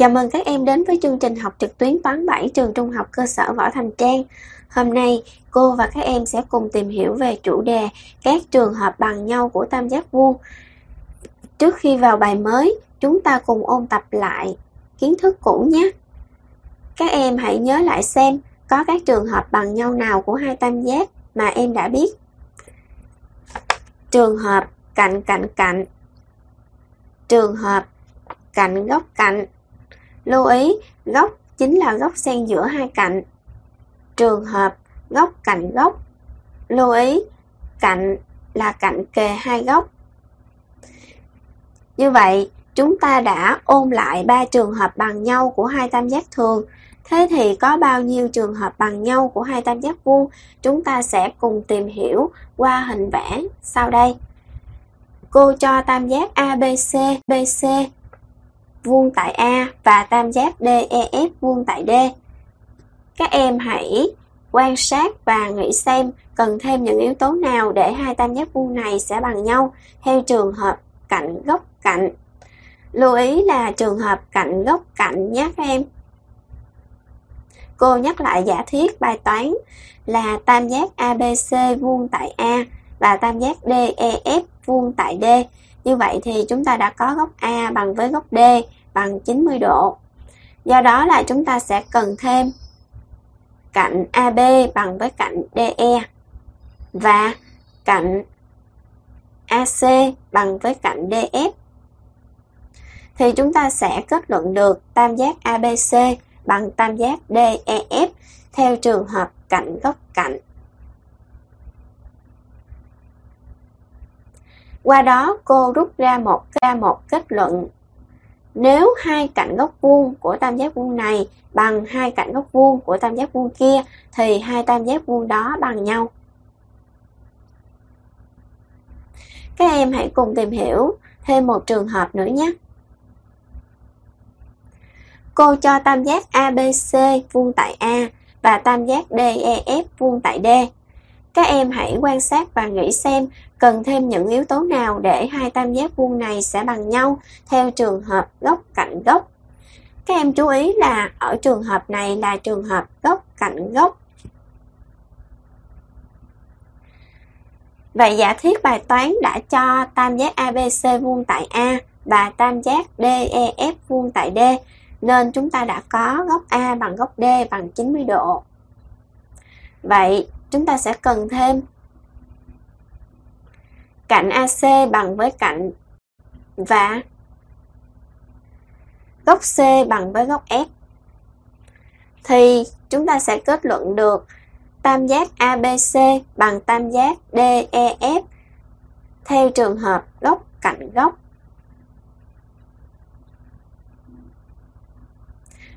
Chào mừng các em đến với chương trình học trực tuyến toán 7 trường Trung học cơ sở Võ Thành Trang. Hôm nay, cô và các em sẽ cùng tìm hiểu về chủ đề các trường hợp bằng nhau của tam giác vuông. Trước khi vào bài mới, chúng ta cùng ôn tập lại kiến thức cũ nhé. Các em hãy nhớ lại xem có các trường hợp bằng nhau nào của hai tam giác mà em đã biết. Trường hợp cạnh cạnh cạnh Trường hợp cạnh góc cạnh Lưu ý, góc chính là góc xen giữa hai cạnh. Trường hợp góc cạnh góc. Lưu ý, cạnh là cạnh kề hai góc. Như vậy, chúng ta đã ôn lại ba trường hợp bằng nhau của hai tam giác thường. Thế thì có bao nhiêu trường hợp bằng nhau của hai tam giác vuông? Chúng ta sẽ cùng tìm hiểu qua hình vẽ sau đây. Cô cho tam giác ABC, BC vuông tại A và tam giác DEF vuông tại D. Các em hãy quan sát và nghĩ xem cần thêm những yếu tố nào để hai tam giác vuông này sẽ bằng nhau theo trường hợp cạnh góc cạnh. Lưu ý là trường hợp cạnh góc cạnh nhé các em. Cô nhắc lại giả thiết bài toán là tam giác ABC vuông tại A và tam giác DEF vuông tại D. Như vậy thì chúng ta đã có góc A bằng với góc D bằng 90 độ. Do đó là chúng ta sẽ cần thêm cạnh AB bằng với cạnh DE và cạnh AC bằng với cạnh DF. Thì chúng ta sẽ kết luận được tam giác ABC bằng tam giác DEF theo trường hợp cạnh góc cạnh. Qua đó, cô rút ra một ra một kết luận nếu hai cạnh góc vuông của tam giác vuông này bằng hai cạnh góc vuông của tam giác vuông kia, thì hai tam giác vuông đó bằng nhau. Các em hãy cùng tìm hiểu thêm một trường hợp nữa nhé. Cô cho tam giác ABC vuông tại A và tam giác DEF vuông tại D. Các em hãy quan sát và nghĩ xem cần thêm những yếu tố nào để hai tam giác vuông này sẽ bằng nhau theo trường hợp góc cạnh góc. Các em chú ý là ở trường hợp này là trường hợp góc cạnh góc. Vậy giả thiết bài toán đã cho tam giác ABC vuông tại A và tam giác DEF vuông tại D, nên chúng ta đã có góc A bằng góc D bằng 90 độ. Vậy chúng ta sẽ cần thêm cạnh AC bằng với cạnh và góc C bằng với góc S Thì chúng ta sẽ kết luận được tam giác ABC bằng tam giác DEF theo trường hợp góc cạnh góc.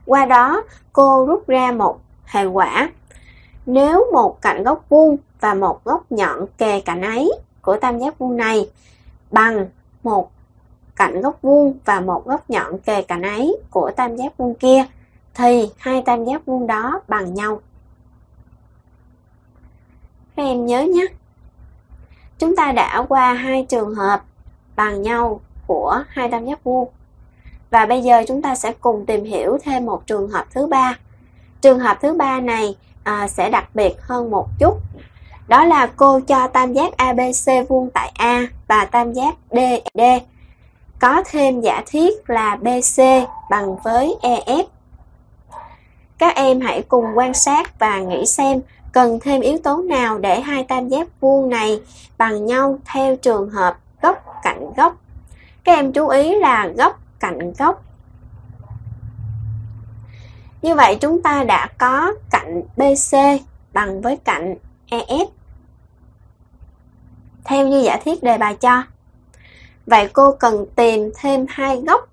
Qua đó, cô rút ra một hệ quả. Nếu một cạnh góc vuông và một góc nhọn kề cạnh ấy của tam giác vuông này bằng một cạnh góc vuông và một góc nhọn kề cạnh ấy của tam giác vuông kia, thì hai tam giác vuông đó bằng nhau. Các em nhớ nhé. Chúng ta đã qua hai trường hợp bằng nhau của hai tam giác vuông. Và bây giờ chúng ta sẽ cùng tìm hiểu thêm một trường hợp thứ ba. Trường hợp thứ ba này à, sẽ đặc biệt hơn một chút đó là cô cho tam giác ABC vuông tại A và tam giác DED có thêm giả thiết là BC bằng với EF. Các em hãy cùng quan sát và nghĩ xem cần thêm yếu tố nào để hai tam giác vuông này bằng nhau theo trường hợp góc cạnh góc. Các em chú ý là góc cạnh góc. Như vậy chúng ta đã có cạnh BC bằng với cạnh EF theo như giả thiết đề bài cho. Vậy cô cần tìm thêm hai góc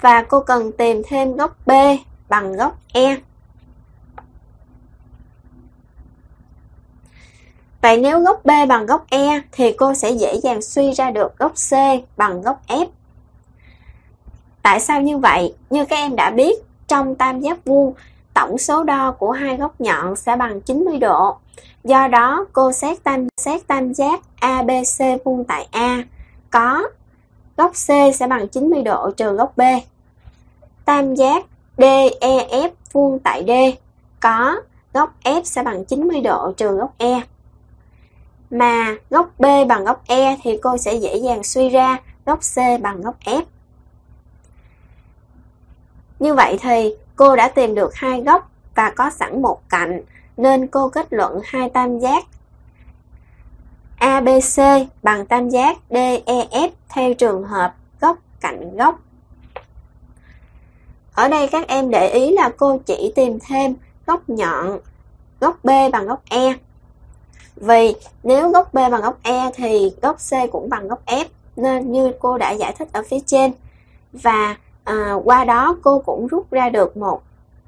và cô cần tìm thêm góc B bằng góc E. Vậy nếu góc B bằng góc E thì cô sẽ dễ dàng suy ra được góc C bằng góc F. Tại sao như vậy? Như các em đã biết, trong tam giác vuông tổng số đo của hai góc nhọn sẽ bằng 90 độ. Do đó, cô xét tam xét tam giác ABC vuông tại A có góc C sẽ bằng 90 độ trừ góc B. Tam giác DEF vuông tại D có góc F sẽ bằng 90 độ trừ góc E. Mà góc B bằng góc E thì cô sẽ dễ dàng suy ra góc C bằng góc F. Như vậy thì, cô đã tìm được hai góc và có sẵn một cạnh, nên cô kết luận hai tam giác ABC bằng tam giác DEF theo trường hợp góc cạnh góc. Ở đây các em để ý là cô chỉ tìm thêm góc nhọn, góc B bằng góc E. Vì nếu góc B bằng góc E thì góc C cũng bằng góc F, nên như cô đã giải thích ở phía trên. Và à, qua đó cô cũng rút ra được một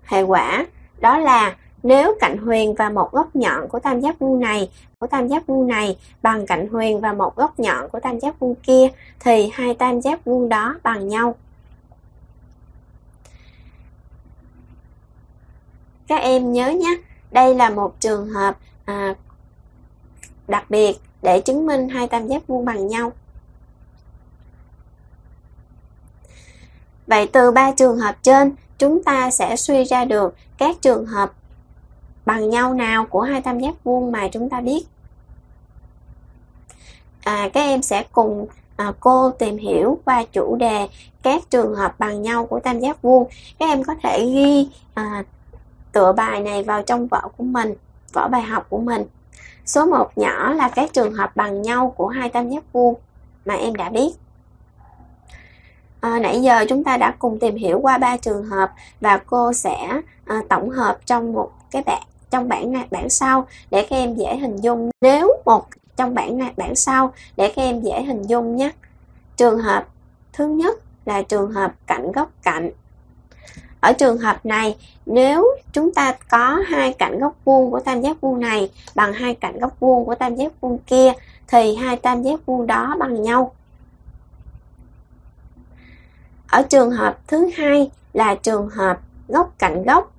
hệ quả đó là nếu cạnh huyền và một góc nhọn của tam giác vuông này của tam giác vuông này bằng cạnh huyền và một góc nhọn của tam giác vuông kia thì hai tam giác vuông đó bằng nhau. Các em nhớ nhé, đây là một trường hợp à, đặc biệt để chứng minh hai tam giác vuông bằng nhau. Vậy từ ba trường hợp trên, chúng ta sẽ suy ra được các trường hợp bằng nhau nào của hai tam giác vuông mà chúng ta biết. À, các em sẽ cùng à, cô tìm hiểu qua chủ đề các trường hợp bằng nhau của tam giác vuông. Các em có thể ghi à, tựa bài này vào trong vở của mình, vở bài học của mình. Số 1 nhỏ là các trường hợp bằng nhau của hai tam giác vuông mà em đã biết. À, nãy giờ chúng ta đã cùng tìm hiểu qua ba trường hợp và cô sẽ à, tổng hợp trong một cái bảng trong bảng này bảng sau để các em dễ hình dung. Nếu một trong bảng này bảng sau để các em dễ hình dung nhé. Trường hợp thứ nhất là trường hợp cạnh góc cạnh. Ở trường hợp này nếu chúng ta có hai cạnh góc vuông của tam giác vuông này bằng hai cạnh góc vuông của tam giác vuông kia thì hai tam giác vuông đó bằng nhau ở trường hợp thứ hai là trường hợp góc cạnh góc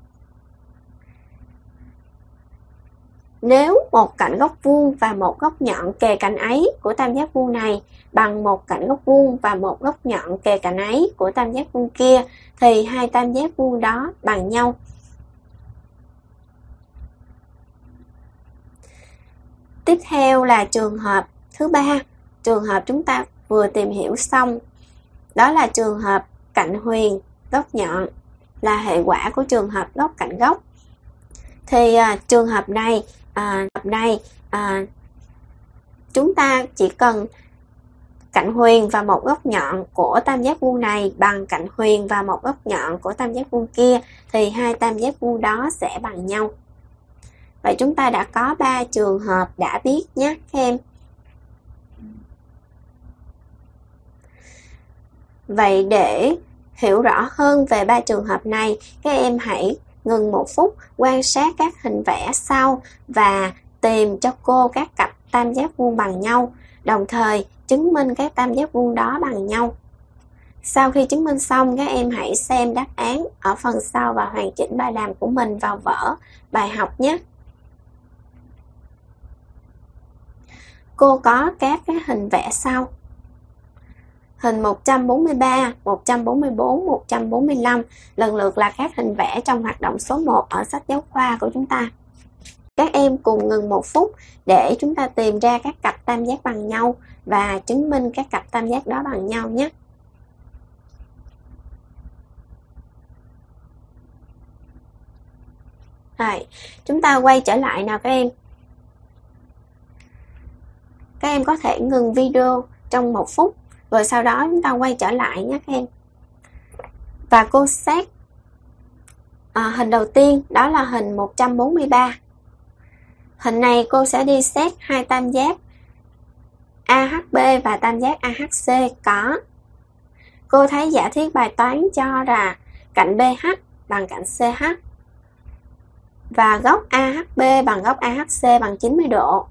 Nếu một cạnh góc vuông và một góc nhọn kề cạnh ấy của tam giác vuông này bằng một cạnh góc vuông và một góc nhọn kề cạnh ấy của tam giác vuông kia thì hai tam giác vuông đó bằng nhau. Tiếp theo là trường hợp thứ ba, trường hợp chúng ta vừa tìm hiểu xong. Đó là trường hợp cạnh huyền, góc nhọn là hệ quả của trường hợp góc cạnh góc. Thì à, trường hợp này à, hợp này à, chúng ta chỉ cần cạnh huyền và một góc nhọn của tam giác vuông này bằng cạnh huyền và một góc nhọn của tam giác vuông kia thì hai tam giác vuông đó sẽ bằng nhau. Vậy chúng ta đã có 3 trường hợp đã biết nhé các em. Vậy để hiểu rõ hơn về ba trường hợp này, các em hãy ngừng một phút quan sát các hình vẽ sau và tìm cho cô các cặp tam giác vuông bằng nhau, đồng thời chứng minh các tam giác vuông đó bằng nhau. Sau khi chứng minh xong, các em hãy xem đáp án ở phần sau và hoàn chỉnh bài làm của mình vào vở bài học nhé. Cô có các cái hình vẽ sau hình 143, 144, 145 lần lượt là các hình vẽ trong hoạt động số 1 ở sách giáo khoa của chúng ta. Các em cùng ngừng một phút để chúng ta tìm ra các cặp tam giác bằng nhau và chứng minh các cặp tam giác đó bằng nhau nhé. Rồi, chúng ta quay trở lại nào các em. Các em có thể ngừng video trong một phút rồi sau đó chúng ta quay trở lại nhé các em. Và cô xét à, hình đầu tiên đó là hình 143 hình này cô sẽ đi xét hai tam giác AHB và tam giác AHC có. Cô thấy giả thiết bài toán cho là cạnh BH bằng cạnh CH và góc AHB bằng góc AHC bằng 90 độ.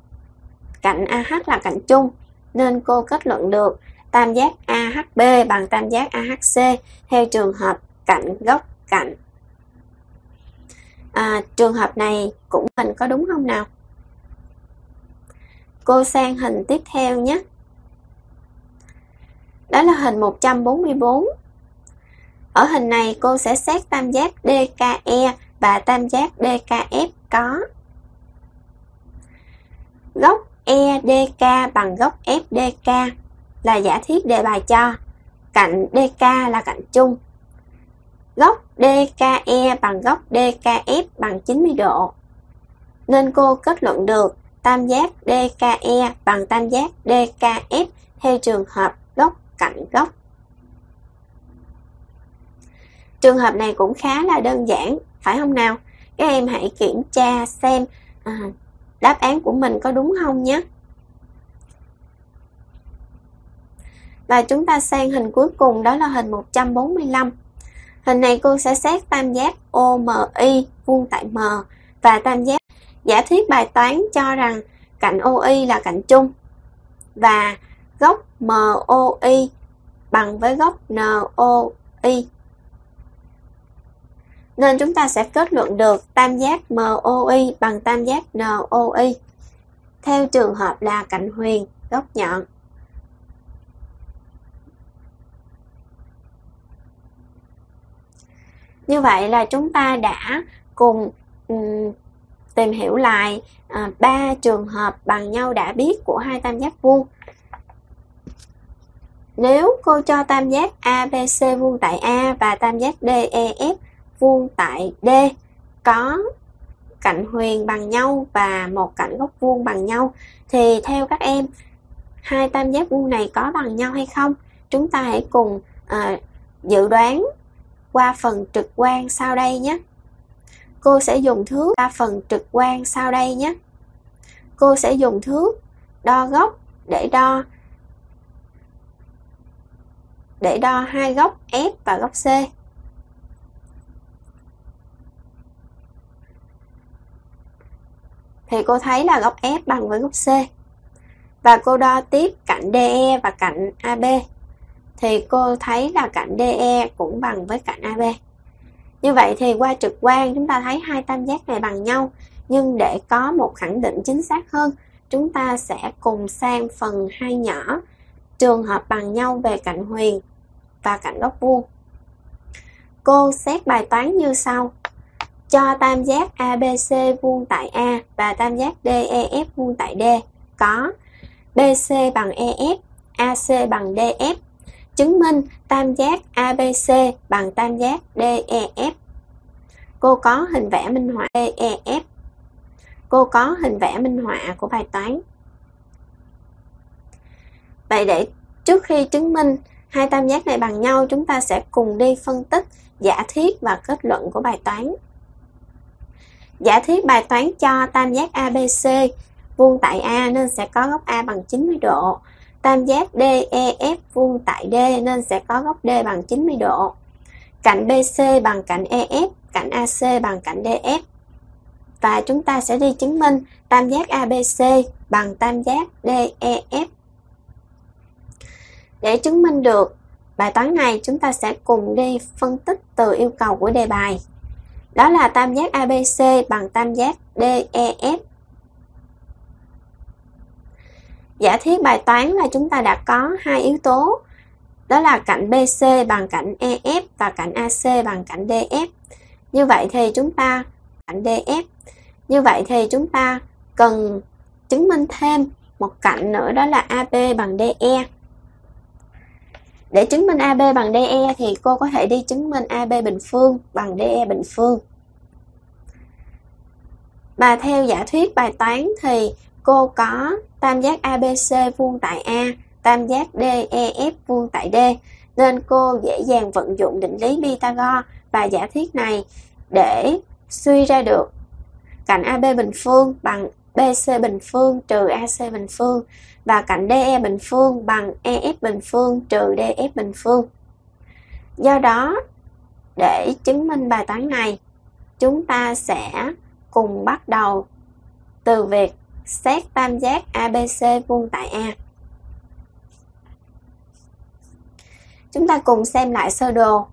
Cạnh AH là cạnh chung nên cô kết luận được tam giác AHB bằng tam giác AHC theo trường hợp cạnh góc cạnh. À, trường hợp này cũng mình có đúng không nào? Cô sang hình tiếp theo nhé. Đó là hình 144. Ở hình này cô sẽ xét tam giác DKE và tam giác DKF có góc EDK bằng góc FDK là giả thiết đề bài cho. Cạnh DK là cạnh chung. Góc DKE bằng góc DKF bằng 90 độ. Nên cô kết luận được tam giác DKE bằng tam giác DKF theo trường hợp góc cạnh góc. Trường hợp này cũng khá là đơn giản, phải không nào? Các em hãy kiểm tra xem à, đáp án của mình có đúng không nhé. Và chúng ta sang hình cuối cùng, đó là hình 145. Hình này cô sẽ xét tam giác OMI vuông tại M và tam giác giả thuyết bài toán cho rằng cạnh OI là cạnh chung và góc MOI bằng với góc NOI. Nên chúng ta sẽ kết luận được tam giác MOI bằng tam giác NOI theo trường hợp là cạnh huyền góc nhọn. Như vậy là chúng ta đã cùng um, tìm hiểu lại à, ba trường hợp bằng nhau đã biết của hai tam giác vuông. Nếu cô cho tam giác ABC vuông tại A và tam giác DEF vuông tại D có cạnh huyền bằng nhau và một cạnh góc vuông bằng nhau thì theo các em hai tam giác vuông này có bằng nhau hay không? Chúng ta hãy cùng à, dự đoán qua phần trực quan sau đây nhé. Cô sẽ dùng thước qua phần trực quan sau đây nhé. Cô sẽ dùng thước đo góc để đo để đo hai góc F và góc C. Thì cô thấy là góc F bằng với góc C. Và cô đo tiếp cạnh DE và cạnh AB thì cô thấy là cạnh DE cũng bằng với cạnh AB. Như vậy thì qua trực quan chúng ta thấy hai tam giác này bằng nhau, nhưng để có một khẳng định chính xác hơn, chúng ta sẽ cùng sang phần hai nhỏ, trường hợp bằng nhau về cạnh huyền và cạnh góc vuông. Cô xét bài toán như sau. Cho tam giác ABC vuông tại A và tam giác DEF vuông tại D có BC bằng EF, AC bằng DF chứng minh tam giác ABC bằng tam giác DEF. Cô có hình vẽ minh họa DEF. Cô có hình vẽ minh họa của bài toán. Vậy để trước khi chứng minh hai tam giác này bằng nhau, chúng ta sẽ cùng đi phân tích giả thiết và kết luận của bài toán. Giả thiết bài toán cho tam giác ABC vuông tại A nên sẽ có góc A bằng 90 độ Tam giác DEF vuông tại D nên sẽ có góc D bằng 90 độ. Cạnh BC bằng cạnh EF, cạnh AC bằng cạnh DF. Và chúng ta sẽ đi chứng minh tam giác ABC bằng tam giác DEF. Để chứng minh được bài toán này, chúng ta sẽ cùng đi phân tích từ yêu cầu của đề bài. Đó là tam giác ABC bằng tam giác DEF Giả thiết bài toán là chúng ta đã có hai yếu tố đó là cạnh BC bằng cạnh EF và cạnh AC bằng cạnh DF. Như vậy thì chúng ta cạnh DF. Như vậy thì chúng ta cần chứng minh thêm một cạnh nữa, đó là AB bằng DE. Để chứng minh AB bằng DE thì cô có thể đi chứng minh AB bình phương bằng DE bình phương. Và theo giả thuyết bài toán thì cô có tam giác ABC vuông tại A, tam giác DEF vuông tại D, nên cô dễ dàng vận dụng định lý Pythagore và giả thiết này để suy ra được cạnh AB bình phương bằng BC bình phương trừ AC bình phương và cạnh DE bình phương bằng EF bình phương trừ DF bình phương. Do đó, để chứng minh bài toán này, chúng ta sẽ cùng bắt đầu từ việc xét tam giác ABC vuông tại A. Chúng ta cùng xem lại sơ đồ.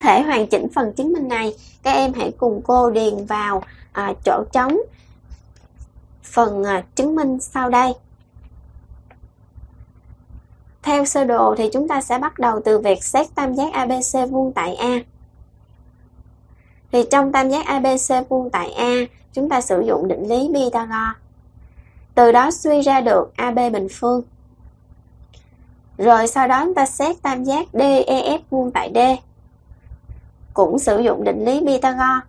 Thể hoàn chỉnh phần chứng minh này, các em hãy cùng cô điền vào à, chỗ trống phần à, chứng minh sau đây. theo sơ đồ thì chúng ta sẽ bắt đầu từ việc xét tam giác ABC vuông tại A. Thì trong tam giác ABC vuông tại A, chúng ta sử dụng định lý Pythagore. Từ đó suy ra được AB bình phương. Rồi sau đó chúng ta xét tam giác DEF vuông tại D. Cũng sử dụng định lý Pythagore.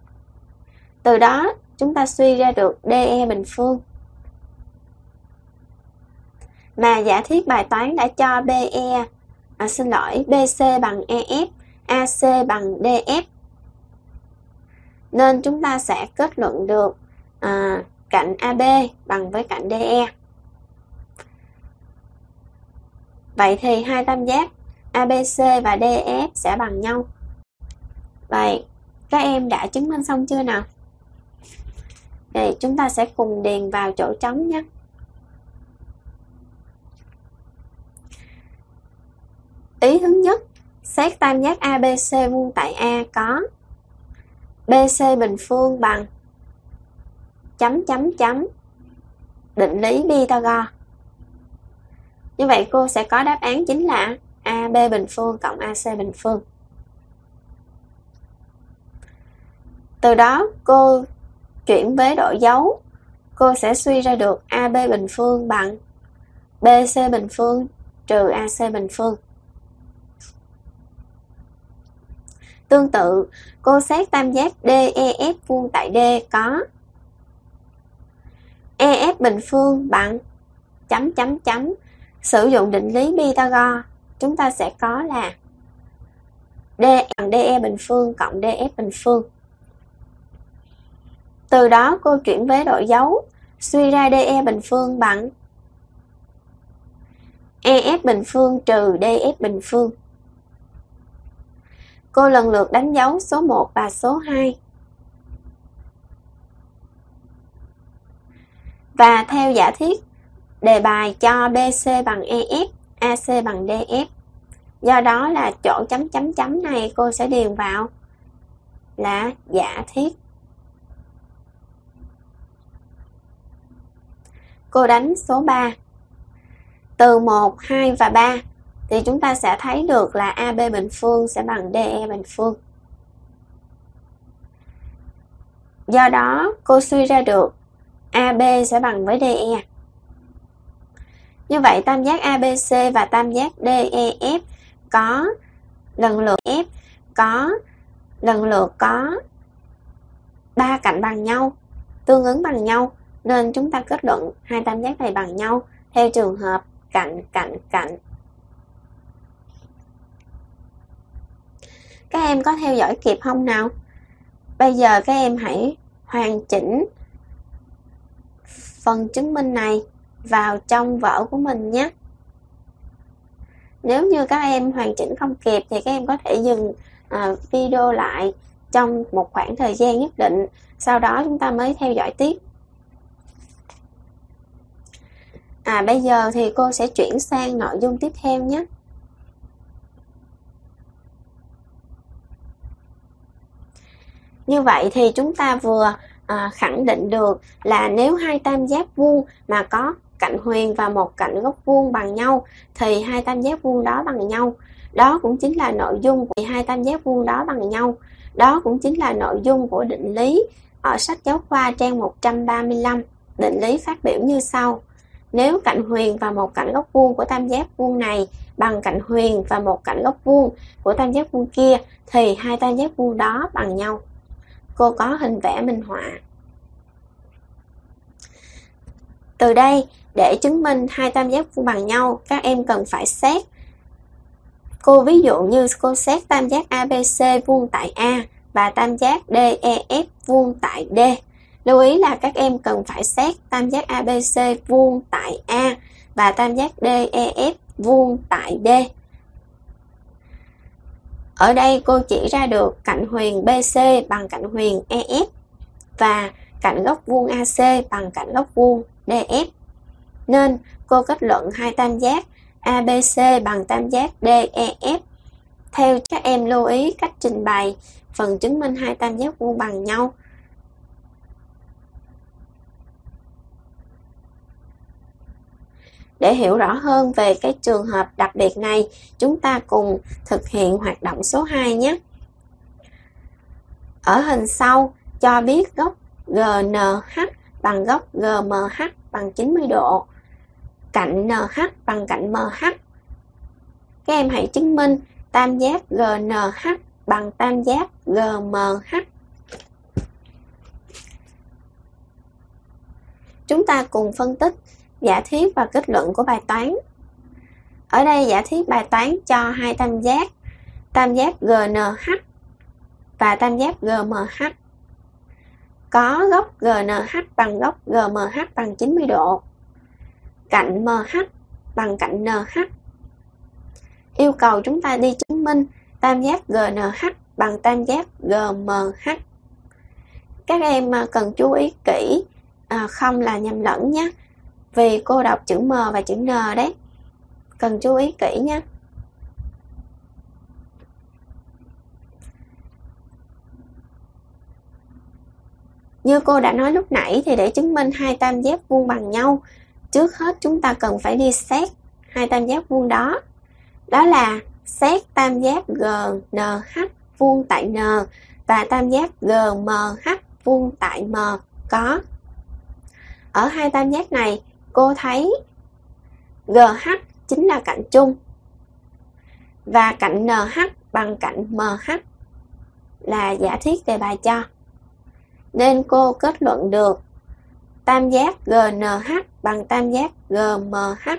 Từ đó chúng ta suy ra được DE bình phương. Mà giả thiết bài toán đã cho BE, à, xin lỗi, BC bằng EF, AC bằng DF. Nên chúng ta sẽ kết luận được à, cạnh AB bằng với cạnh DE. Vậy thì hai tam giác ABC và DF e sẽ bằng nhau. Vậy các em đã chứng minh xong chưa nào? Thì chúng ta sẽ cùng điền vào chỗ trống nhé. Ý thứ nhất, xét tam giác ABC vuông tại A có BC bình phương bằng chấm chấm chấm định lý Pythagore. Như vậy cô sẽ có đáp án chính là AB bình phương cộng AC bình phương. Từ đó cô chuyển vế đổi dấu, cô sẽ suy ra được AB bình phương bằng BC bình phương trừ AC bình phương. Tương tự, cô xét tam giác DEF vuông tại D có. EF bình phương bằng chấm chấm chấm. Sử dụng định lý Pythagore. Chúng ta sẽ có là D bằng DE bình phương cộng DF bình phương. Từ đó cô chuyển vế đổi dấu. Suy ra DE bình phương bằng EF bình phương trừ DF bình phương cô lần lượt đánh dấu số 1 và số 2 Và theo giả thiết, đề bài cho BC bằng EF, AC bằng DF. Do đó là chỗ chấm chấm chấm này cô sẽ điền vào là giả thiết. Cô đánh số 3. Từ 1, 2 và 3 thì chúng ta sẽ thấy được là AB bình phương sẽ bằng DE bình phương. Do đó, cô suy ra được AB sẽ bằng với DE. Như vậy tam giác ABC và tam giác DEF có lần lượt F có lần lượt có ba cạnh bằng nhau, tương ứng bằng nhau nên chúng ta kết luận hai tam giác này bằng nhau theo trường hợp cạnh cạnh cạnh. Các em có theo dõi kịp không nào? Bây giờ các em hãy hoàn chỉnh phần chứng minh này vào trong vở của mình nhé. Nếu như các em hoàn chỉnh không kịp thì các em có thể dừng à, video lại trong một khoảng thời gian nhất định, sau đó chúng ta mới theo dõi tiếp. À bây giờ thì cô sẽ chuyển sang nội dung tiếp theo nhé. Như vậy thì chúng ta vừa à, khẳng định được là nếu hai tam giác vuông mà có cạnh huyền và một cạnh góc vuông bằng nhau thì hai tam giác vuông đó bằng nhau. Đó cũng chính là nội dung của hai tam giác vuông đó bằng nhau. Đó cũng chính là nội dung của định lý ở sách giáo khoa trang 135. Định lý phát biểu như sau. Nếu cạnh huyền và một cạnh góc vuông của tam giác vuông này bằng cạnh huyền và một cạnh góc vuông của tam giác vuông kia thì hai tam giác vuông đó bằng nhau cô có hình vẽ minh họa. Từ đây, để chứng minh hai tam giác vuông bằng nhau, các em cần phải xét. Cô ví dụ như cô xét tam giác ABC vuông tại A và tam giác DEF vuông tại D. Lưu ý là các em cần phải xét tam giác ABC vuông tại A và tam giác DEF vuông tại D. Ở đây cô chỉ ra được cạnh huyền BC bằng cạnh huyền EF và cạnh góc vuông AC bằng cạnh góc vuông DF. Nên cô kết luận hai tam giác ABC bằng tam giác DEF. Theo các em lưu ý cách trình bày, phần chứng minh hai tam giác vuông bằng nhau. Để hiểu rõ hơn về cái trường hợp đặc biệt này, chúng ta cùng thực hiện hoạt động số 2 nhé. Ở hình sau cho biết góc GNH bằng góc GMH bằng 90 độ, cạnh NH bằng cạnh MH. Các em hãy chứng minh tam giác GNH bằng tam giác GMH. Chúng ta cùng phân tích giả thiết và kết luận của bài toán. Ở đây giả thiết bài toán cho hai tam giác, tam giác GNH và tam giác GMH. Có góc GNH bằng góc GMH bằng 90 độ. Cạnh MH bằng cạnh NH. Yêu cầu chúng ta đi chứng minh tam giác GNH bằng tam giác GMH. Các em cần chú ý kỹ, à, không là nhầm lẫn nhé vì cô đọc chữ M và chữ N đấy cần chú ý kỹ nhé Như cô đã nói lúc nãy thì để chứng minh hai tam giác vuông bằng nhau, trước hết chúng ta cần phải đi xét hai tam giác vuông đó. Đó là xét tam giác GNH vuông tại N và tam giác GMH vuông tại M có. Ở hai tam giác này, cô thấy GH chính là cạnh chung và cạnh NH bằng cạnh MH là giả thiết đề bài cho. Nên cô kết luận được tam giác GNH bằng tam giác GMH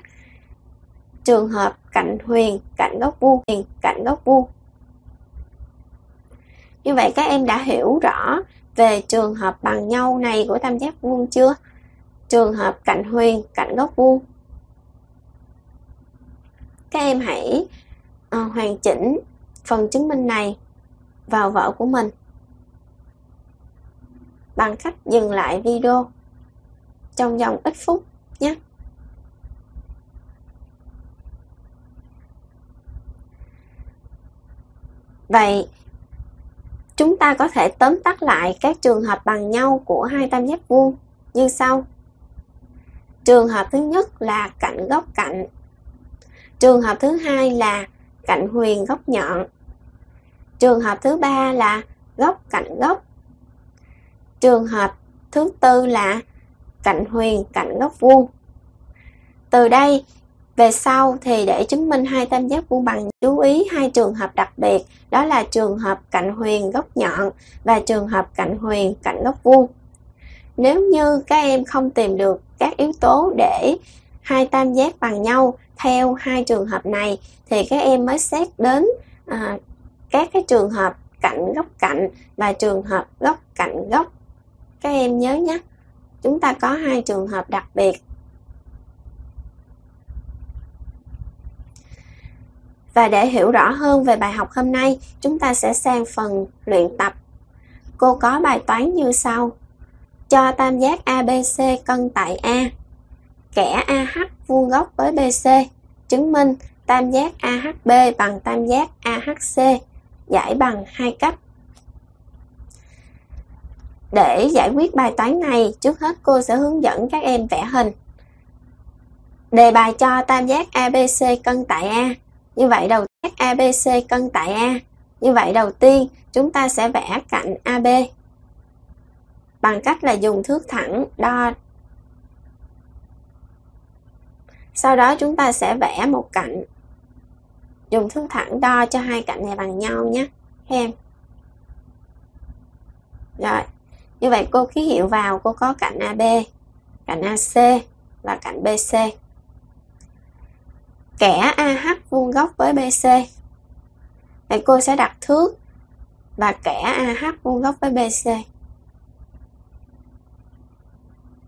trường hợp cạnh huyền, cạnh góc vuông, huyền, cạnh góc vuông. Như vậy các em đã hiểu rõ về trường hợp bằng nhau này của tam giác vuông chưa? Trường hợp cạnh huyền cạnh góc vuông các em hãy uh, hoàn chỉnh phần chứng minh này vào vở của mình. Bằng cách dừng lại video trong vòng ít phút nhé. Vậy chúng ta có thể tóm tắt lại các trường hợp bằng nhau của hai tam giác vuông như sau. Trường hợp thứ nhất là cạnh góc cạnh. Trường hợp thứ hai là cạnh huyền góc nhọn. Trường hợp thứ ba là góc cạnh góc. Trường hợp thứ tư là cạnh huyền cạnh góc vuông. Từ đây, về sau thì để chứng minh hai tam giác vuông bằng, chú ý hai trường hợp đặc biệt, đó là trường hợp cạnh huyền góc nhọn và trường hợp cạnh huyền cạnh góc vuông. Nếu như các em không tìm được các yếu tố để hai tam giác bằng nhau theo hai trường hợp này thì các em mới xét đến à, các cái trường hợp cạnh góc cạnh và trường hợp góc cạnh góc. Các em nhớ nhé chúng ta có hai trường hợp đặc biệt. Và để hiểu rõ hơn về bài học hôm nay chúng ta sẽ sang phần luyện tập. Cô có bài toán như sau cho tam giác ABC cân tại A. Kẻ AH vuông góc với BC. Chứng minh tam giác AHB bằng tam giác AHC. Giải bằng hai cấp. Để giải quyết bài toán này, trước hết cô sẽ hướng dẫn các em vẽ hình. Đề bài cho tam giác ABC cân tại A. Như vậy đầu tác ABC cân tại A. Như vậy đầu tiên chúng ta sẽ vẽ cạnh AB bằng cách là dùng thước thẳng, đo. Sau đó chúng ta sẽ vẽ một cạnh, dùng thước thẳng đo cho hai cạnh này bằng nhau nhé. Em rồi, như vậy cô ký hiệu vào, cô có cạnh AB cạnh AC và cạnh BC kẻ AH vuông góc với BC vậy cô sẽ đặt thước và kẻ AH vuông góc với BC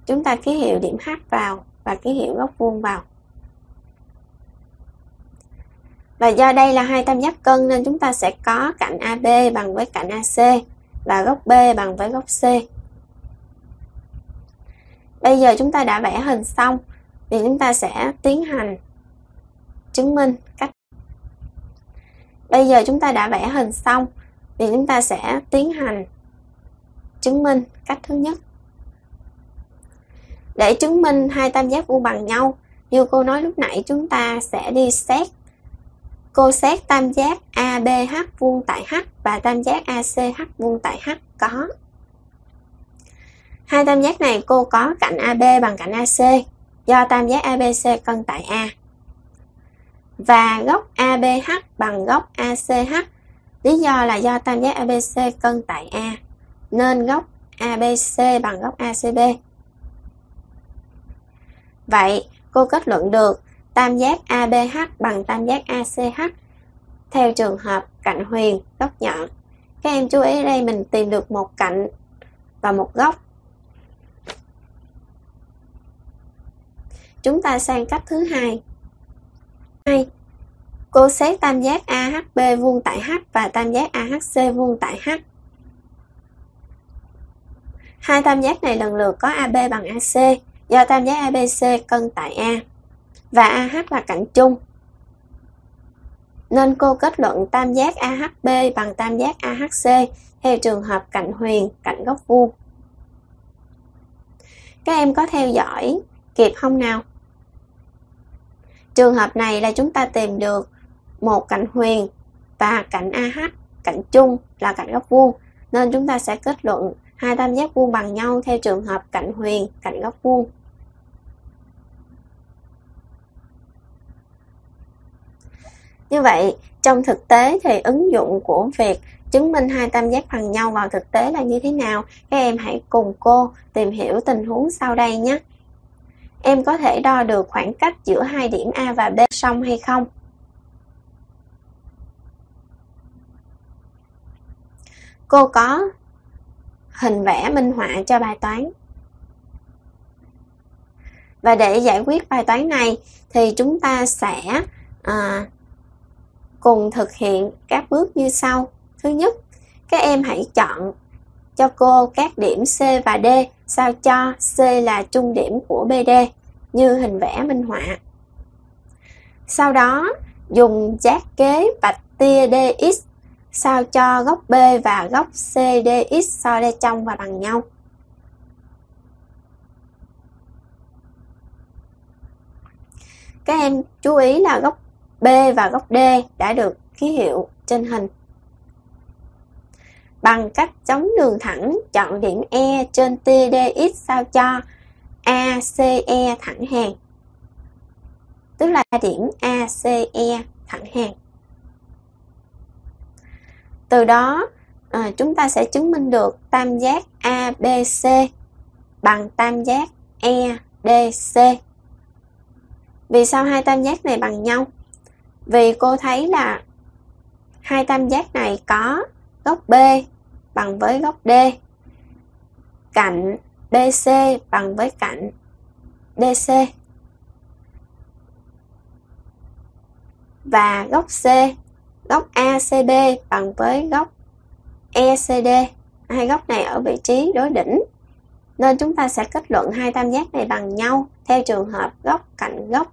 chúng ta ký hiệu điểm H vào và ký hiệu góc vuông vào và do đây là hai tam giác cân nên chúng ta sẽ có cạnh AB bằng với cạnh AC và góc B bằng với góc C. Bây giờ chúng ta đã vẽ hình xong thì chúng ta sẽ tiến hành chứng minh cách. Bây giờ chúng ta đã vẽ hình xong thì chúng ta sẽ tiến hành chứng minh cách thứ nhất. Để chứng minh hai tam giác vuông bằng nhau, như cô nói lúc nãy, chúng ta sẽ đi xét. Cô xét tam giác ABH vuông tại H và tam giác ACH vuông tại H. Có. Hai tam giác này cô có cạnh AB bằng cạnh AC do tam giác ABC cân tại A. Và góc ABH bằng góc ACH lý do là do tam giác ABC cân tại A, nên góc ABC bằng góc ACB vậy, cô kết luận được tam giác ABH bằng tam giác ACH theo trường hợp cạnh huyền góc nhọn các em chú ý đây mình tìm được một cạnh và một góc. Chúng ta sang cách thứ hai. Hai, cô xét tam giác AHB vuông tại H và tam giác AHC vuông tại H. Hai tam giác này lần lượt có AB bằng AC do tam giác ABC cân tại A và AH là cạnh chung nên cô kết luận tam giác AHB bằng tam giác AHC theo trường hợp cạnh huyền, cạnh góc vuông. Các em có theo dõi kịp không nào? Trường hợp này là chúng ta tìm được một cạnh huyền và cạnh AH, cạnh chung là cạnh góc vuông. Nên chúng ta sẽ kết luận hai tam giác vuông bằng nhau theo trường hợp cạnh huyền, cạnh góc vuông. Như vậy, trong thực tế thì ứng dụng của việc chứng minh hai tam giác bằng nhau vào thực tế là như thế nào? Các em hãy cùng cô tìm hiểu tình huống sau đây nhé. Em có thể đo được khoảng cách giữa hai điểm A và B song hay không? Cô có hình vẽ minh họa cho bài toán. Và để giải quyết bài toán này thì chúng ta sẽ à, cùng thực hiện các bước như sau. Thứ nhất, các em hãy chọn cho cô các điểm C và D sao cho C là trung điểm của BD như hình vẽ minh họa. Sau đó, dùng giác kế vạch tia DX sao cho góc B và góc CDX so ra trong và bằng nhau. Các em chú ý là góc B và góc D đã được ký hiệu trên hình. Bằng cách chống đường thẳng, chọn điểm E trên TDX sao cho ACE thẳng hàng. Tức là điểm ACE thẳng hàng. Từ đó, à, chúng ta sẽ chứng minh được tam giác ABC bằng tam giác EDC. Vì sao hai tam giác này bằng nhau? Vì cô thấy là hai tam giác này có góc B bằng với góc D. Cạnh BC bằng với cạnh DC. Và góc C, góc ACB bằng với góc ECD. Hai góc này ở vị trí đối đỉnh. Nên chúng ta sẽ kết luận hai tam giác này bằng nhau theo trường hợp góc cạnh góc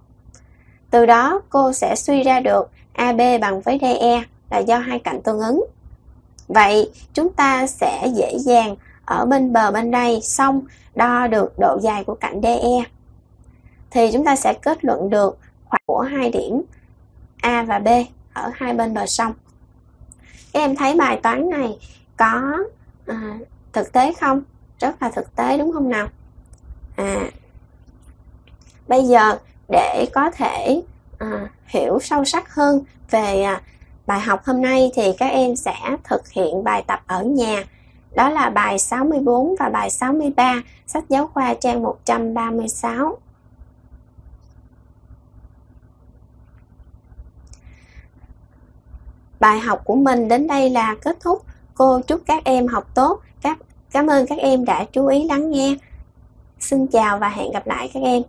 từ đó cô sẽ suy ra được AB bằng với DE là do hai cạnh tương ứng. Vậy chúng ta sẽ dễ dàng ở bên bờ bên đây xong đo được độ dài của cạnh DE. Thì chúng ta sẽ kết luận được khoảng của hai điểm A và B ở hai bên bờ sông. Các em thấy bài toán này có à, thực tế không? Rất là thực tế đúng không nào? À, bây giờ để có thể à, hiểu sâu sắc hơn về à, bài học hôm nay thì các em sẽ thực hiện bài tập ở nhà. Đó là bài 64 và bài 63, sách giáo khoa trang 136. Bài học của mình đến đây là kết thúc. Cô chúc các em học tốt. Các cảm ơn các em đã chú ý lắng nghe. Xin chào và hẹn gặp lại các em.